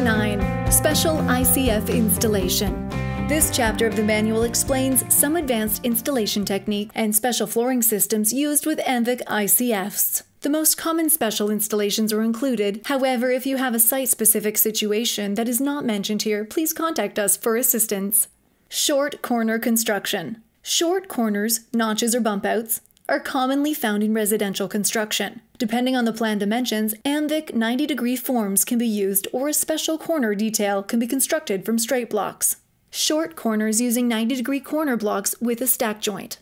9 Special ICF Installation. This chapter of the manual explains some advanced installation technique and special flooring systems used with Amvic ICFs. The most common special installations are included. However, if you have a site specific situation that is not mentioned here, please contact us for assistance. Short corner construction. Short corners, notches, or bump outs are commonly found in residential construction. Depending on the plan dimensions, Amvic 90 degree forms can be used or a special corner detail can be constructed from straight blocks. Short corners using 90 degree corner blocks with a stack joint.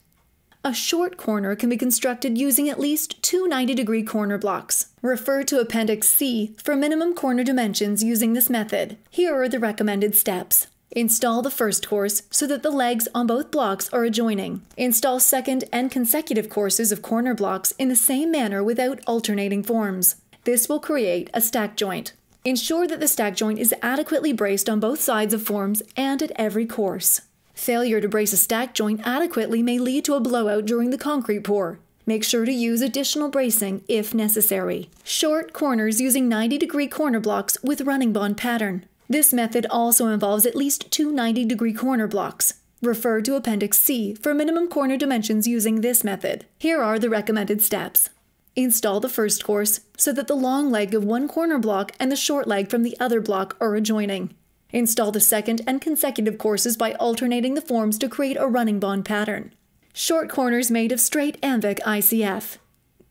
A short corner can be constructed using at least two 90 degree corner blocks. Refer to Appendix C for minimum corner dimensions using this method. Here are the recommended steps. Install the first course so that the legs on both blocks are adjoining. Install second and consecutive courses of corner blocks in the same manner without alternating forms. This will create a stack joint. Ensure that the stack joint is adequately braced on both sides of forms and at every course. Failure to brace a stack joint adequately may lead to a blowout during the concrete pour. Make sure to use additional bracing if necessary. Short corners using 90 degree corner blocks with running bond pattern. This method also involves at least two 90 degree corner blocks. Refer to Appendix C for minimum corner dimensions using this method. Here are the recommended steps. Install the first course so that the long leg of one corner block and the short leg from the other block are adjoining. Install the second and consecutive courses by alternating the forms to create a running bond pattern. Short corners made of straight Amvic ICF.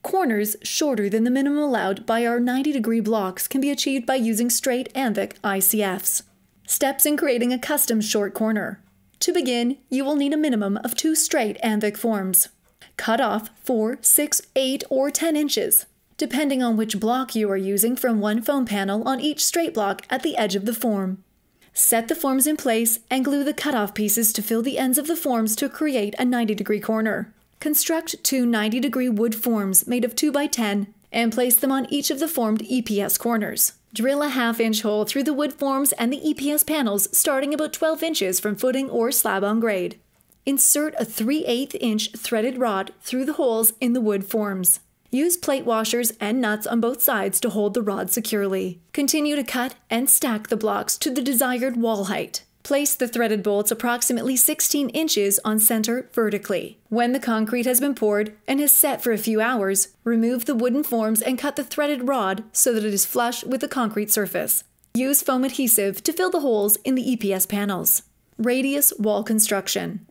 Corners shorter than the minimum allowed by our 90 degree blocks can be achieved by using straight Amvic ICFs. Steps in creating a custom short corner. To begin, you will need a minimum of two straight Amvic forms. Cut off 4, 6, 8, or 10 inches, depending on which block you are using from one foam panel on each straight block at the edge of the form. Set the forms in place and glue the cutoff pieces to fill the ends of the forms to create a 90 degree corner. Construct two 90 degree wood forms made of 2x10 and place them on each of the formed EPS corners. Drill a half inch hole through the wood forms and the EPS panels starting about 12 inches from footing or slab on grade. Insert a 3 8 inch threaded rod through the holes in the wood forms. Use plate washers and nuts on both sides to hold the rod securely. Continue to cut and stack the blocks to the desired wall height. Place the threaded bolts approximately 16 inches on center vertically. When the concrete has been poured and has set for a few hours, remove the wooden forms and cut the threaded rod so that it is flush with the concrete surface. Use foam adhesive to fill the holes in the EPS panels. Radius wall construction.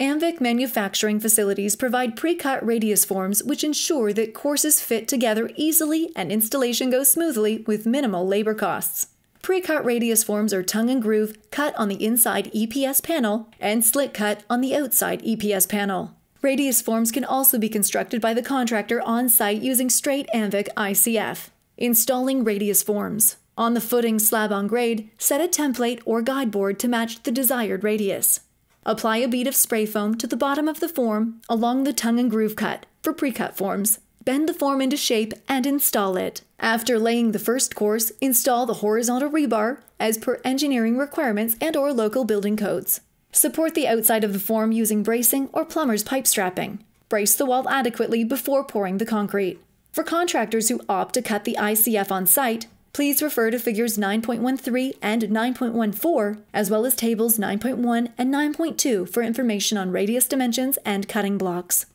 Amvic manufacturing facilities provide pre-cut radius forms which ensure that courses fit together easily and installation goes smoothly with minimal labor costs. Pre-cut radius forms are tongue and groove cut on the inside EPS panel and slit cut on the outside EPS panel. Radius forms can also be constructed by the contractor on site using straight Amvic ICF. Installing radius forms. On the footing slab on grade, set a template or guide board to match the desired radius. Apply a bead of spray foam to the bottom of the form along the tongue and groove cut for pre-cut forms. Bend the form into shape and install it. After laying the first course, install the horizontal rebar as per engineering requirements and or local building codes. Support the outside of the form using bracing or plumber's pipe strapping. Brace the wall adequately before pouring the concrete. For contractors who opt to cut the ICF on site, please refer to figures 9.13 and 9.14, as well as tables 9.1 and 9.2 for information on radius dimensions and cutting blocks.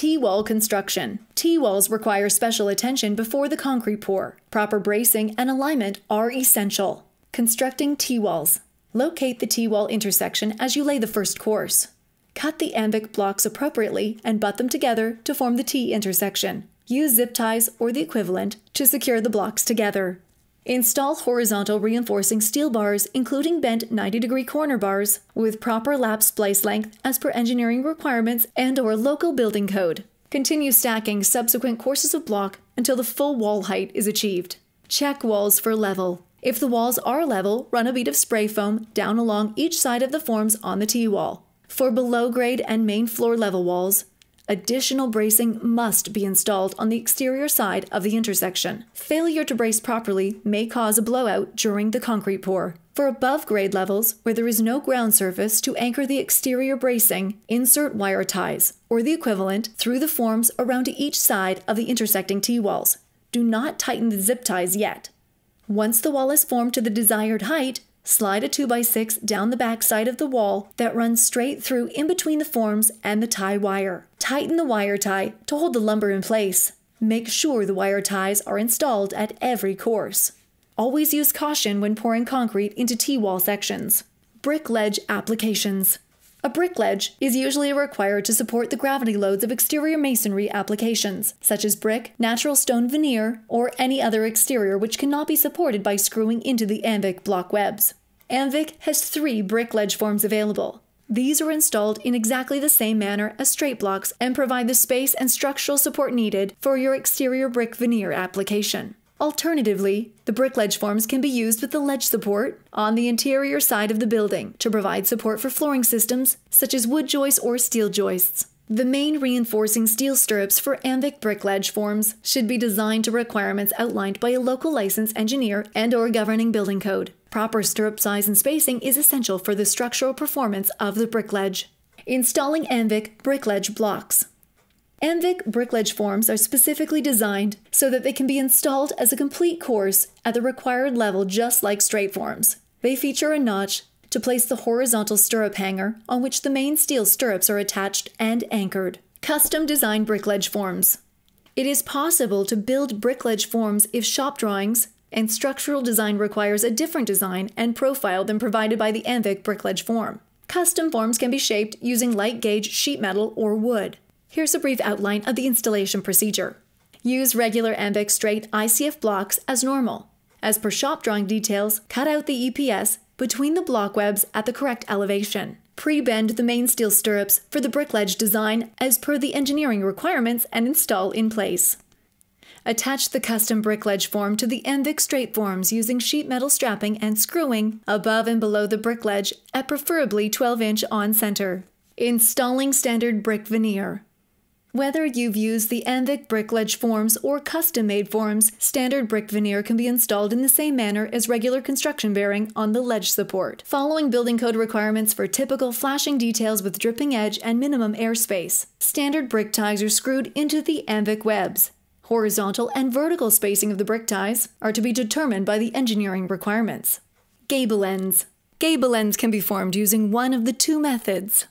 T-wall construction. T-walls require special attention before the concrete pour. Proper bracing and alignment are essential. Constructing T-walls. Locate the T-wall intersection as you lay the first course. Cut the Amvic blocks appropriately and butt them together to form the T intersection. Use zip ties or the equivalent to secure the blocks together. Install horizontal reinforcing steel bars, including bent 90 degree corner bars, with proper lap splice length as per engineering requirements and or local building code. Continue stacking subsequent courses of block until the full wall height is achieved. Check walls for level. If the walls are level, run a bead of spray foam down along each side of the forms on the T-wall. For below grade and main floor level walls, Additional bracing must be installed on the exterior side of the intersection. Failure to brace properly may cause a blowout during the concrete pour. For above grade levels, where there is no ground surface to anchor the exterior bracing, insert wire ties, or the equivalent, through the forms around each side of the intersecting T-walls. Do not tighten the zip ties yet. Once the wall is formed to the desired height, slide a 2x6 down the back side of the wall that runs straight through in between the forms and the tie wire. Tighten the wire tie to hold the lumber in place. Make sure the wire ties are installed at every course. Always use caution when pouring concrete into T-wall sections. Brick ledge applications. A brick ledge is usually required to support the gravity loads of exterior masonry applications, such as brick, natural stone veneer, or any other exterior which cannot be supported by screwing into the Amvic block webs. Amvic has three brick ledge forms available. These are installed in exactly the same manner as straight blocks and provide the space and structural support needed for your exterior brick veneer application. Alternatively, the brick ledge forms can be used with the ledge support on the interior side of the building to provide support for flooring systems such as wood joists or steel joists. The main reinforcing steel stirrups for Amvic brick ledge forms should be designed to requirements outlined by a local licensed engineer and or governing building code. Proper stirrup size and spacing is essential for the structural performance of the brick ledge. Installing Amvic brick ledge blocks. Amvic brickledge forms are specifically designed so that they can be installed as a complete course at the required level just like straight forms. They feature a notch to place the horizontal stirrup hanger on which the main steel stirrups are attached and anchored. Custom design brickledge forms. It is possible to build brickledge forms if shop drawings and structural design requires a different design and profile than provided by the Amvic brickledge form. Custom forms can be shaped using light gauge sheet metal or wood. Here's a brief outline of the installation procedure. Use regular Amvic straight ICF blocks as normal. As per shop drawing details, cut out the EPS between the block webs at the correct elevation. Pre-bend the main steel stirrups for the brick ledge design as per the engineering requirements and install in place. Attach the custom brick ledge form to the Amvic straight forms using sheet metal strapping and screwing above and below the brick ledge at preferably 12 inch on center. Installing standard brick veneer. Whether you've used the Amvic brickledge forms or custom made forms, standard brick veneer can be installed in the same manner as regular construction bearing on the ledge support, following building code requirements for typical flashing details with dripping edge and minimum airspace. Standard brick ties are screwed into the Amvic webs. Horizontal and vertical spacing of the brick ties are to be determined by the engineering requirements. Gable ends. Gable ends can be formed using one of the two methods.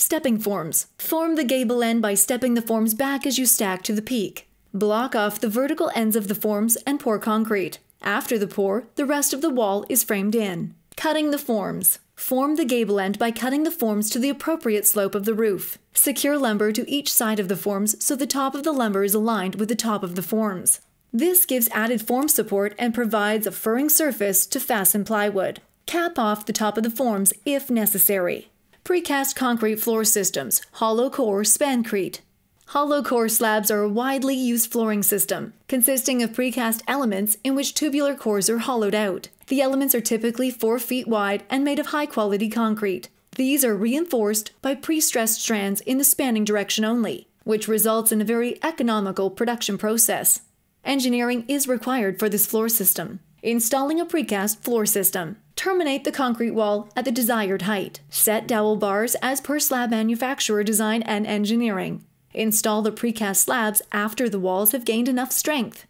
Stepping forms. Form the gable end by stepping the forms back as you stack to the peak. Block off the vertical ends of the forms and pour concrete. After the pour, the rest of the wall is framed in. Cutting the forms. Form the gable end by cutting the forms to the appropriate slope of the roof. Secure lumber to each side of the forms so the top of the lumber is aligned with the top of the forms. This gives added form support and provides a furring surface to fasten plywood. Cap off the top of the forms if necessary. Precast concrete floor systems, hollow core spancrete. Hollow core slabs are a widely used flooring system, consisting of precast elements in which tubular cores are hollowed out. The elements are typically 4 feet wide and made of high quality concrete. These are reinforced by pre-stressed strands in the spanning direction only, which results in a very economical production process. Engineering is required for this floor system. Installing a precast floor system. Terminate the concrete wall at the desired height. Set dowel bars as per slab manufacturer design and engineering. Install the precast slabs after the walls have gained enough strength.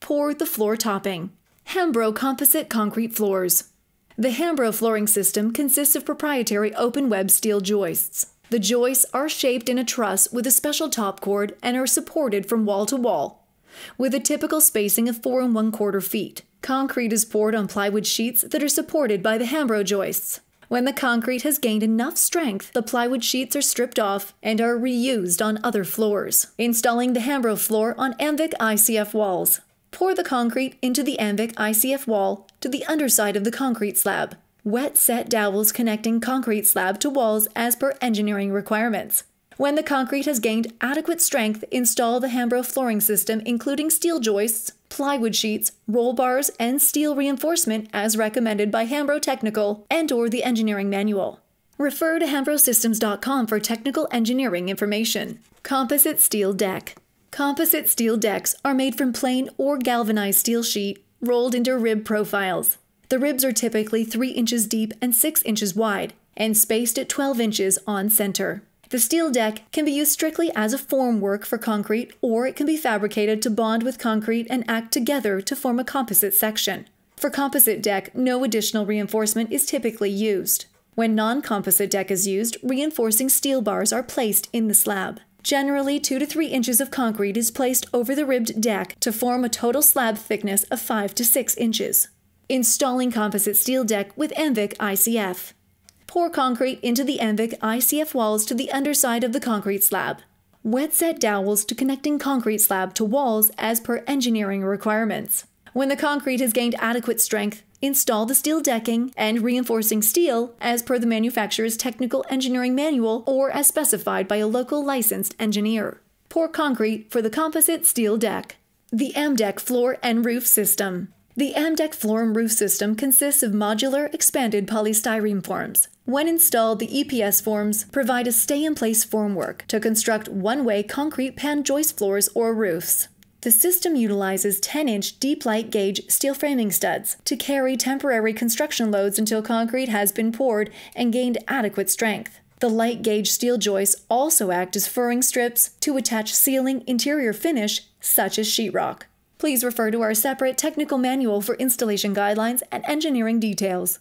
Pour the floor topping. Hambro composite concrete floors. The Hambro flooring system consists of proprietary open web steel joists. The joists are shaped in a truss with a special top chord and are supported from wall to wall, with a typical spacing of 4 and 1 quarter feet. Concrete is poured on plywood sheets that are supported by the Hambro joists. When the concrete has gained enough strength, the plywood sheets are stripped off and are reused on other floors. Installing the Hambro floor on Amvic ICF walls. Pour the concrete into the Amvic ICF wall to the underside of the concrete slab. Wet set dowels connecting concrete slab to walls as per engineering requirements. When the concrete has gained adequate strength, install the Hambro flooring system including steel joists, plywood sheets, roll bars, and steel reinforcement as recommended by Hambro Technical and or the engineering manual. Refer to hambrosystems.com for technical engineering information. Composite steel deck. Composite steel decks are made from plain or galvanized steel sheet rolled into rib profiles. The ribs are typically 3 inches deep and 6 inches wide and spaced at 12 inches on center. The steel deck can be used strictly as a formwork for concrete, or it can be fabricated to bond with concrete and act together to form a composite section. For composite deck, no additional reinforcement is typically used. When non composite deck is used, reinforcing steel bars are placed in the slab. Generally, 2 to 3 inches of concrete is placed over the ribbed deck to form a total slab thickness of 5 to 6 inches. Installing composite steel deck with Amvic ICF. Pour concrete into the Amvic ICF walls to the underside of the concrete slab. Wet set dowels to connecting concrete slab to walls as per engineering requirements. When the concrete has gained adequate strength, install the steel decking and reinforcing steel as per the manufacturer's technical engineering manual or as specified by a local licensed engineer. Pour concrete for the composite steel deck. The M-Deck floor and roof system. The M-Deck floor and roof system consists of modular, expanded polystyrene forms. When installed, the EPS forms provide a stay-in-place formwork to construct one-way concrete pan joist floors or roofs. The system utilizes 10 inch deep light gauge steel framing studs to carry temporary construction loads until concrete has been poured and gained adequate strength. The light gauge steel joists also act as furring strips to attach ceiling interior finish, such as sheetrock. Please refer to our separate technical manual for installation guidelines and engineering details.